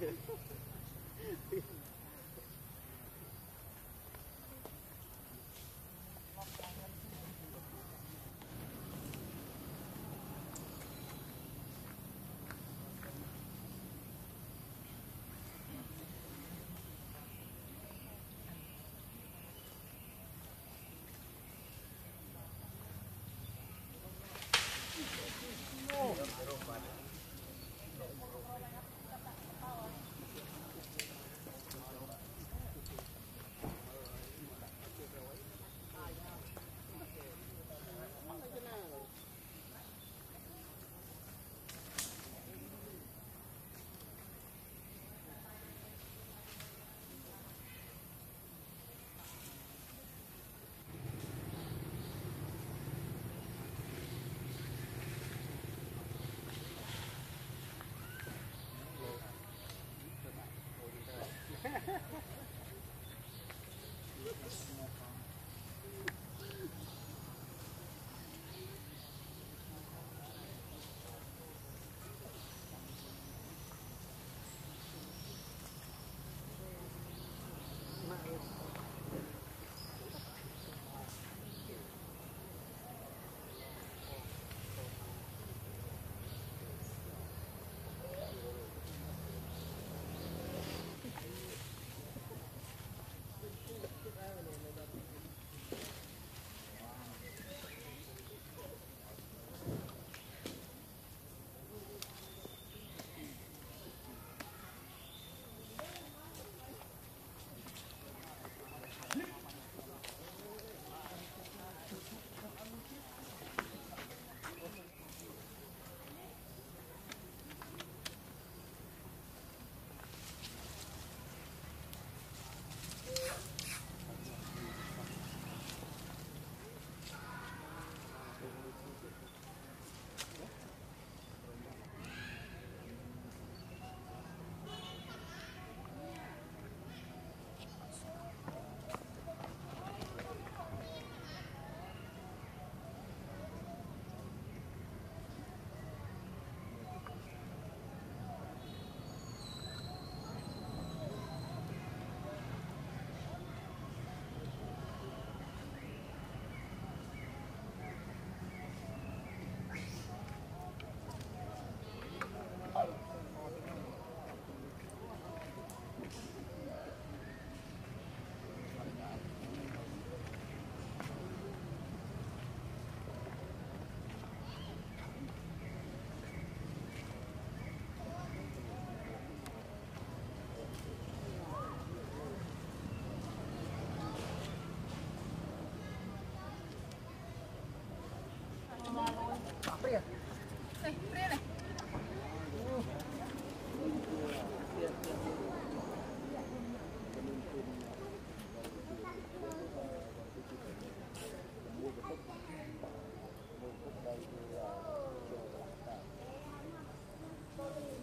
Yeah. Thank you.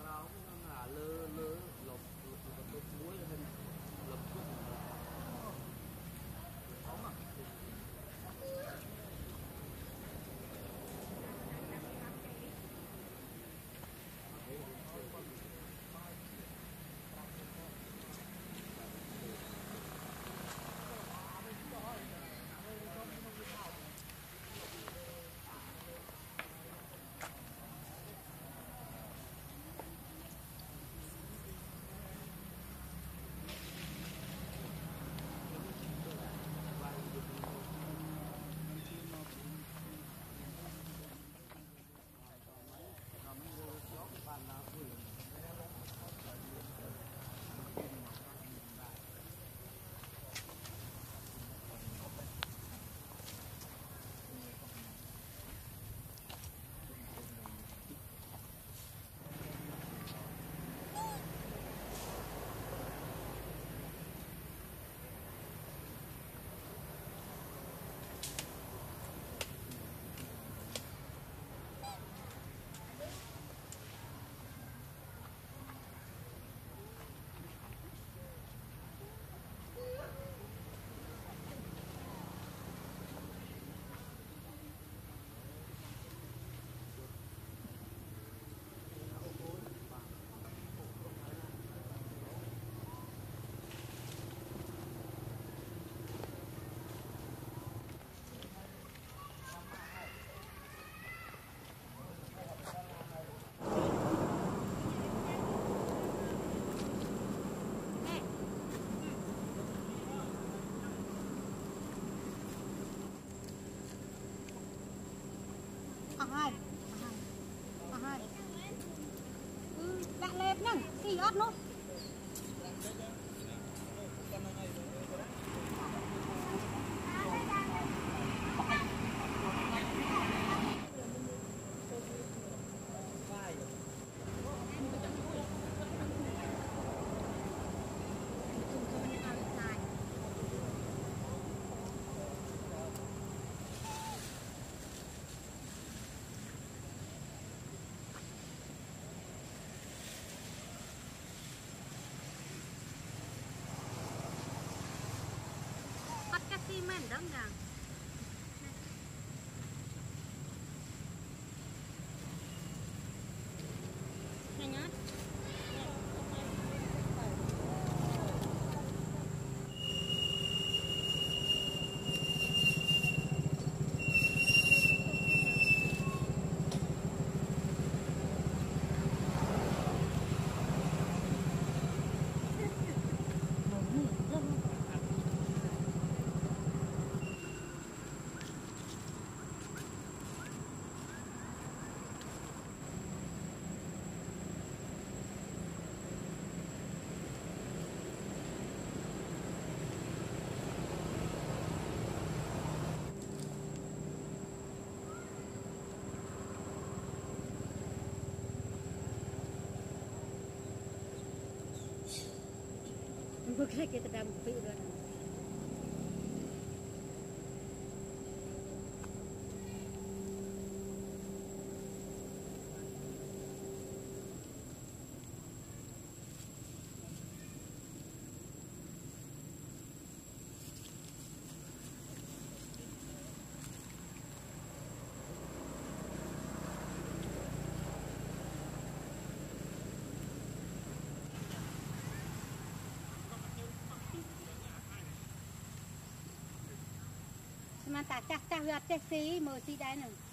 ក្រោមហ្នឹងអាលើលើលុបបន្ទប់មួយហើយ นั่งที่ออดนู้ Huwag na kita dami pa yun. ta ta ta huyết cái xí mờ xí đây nữa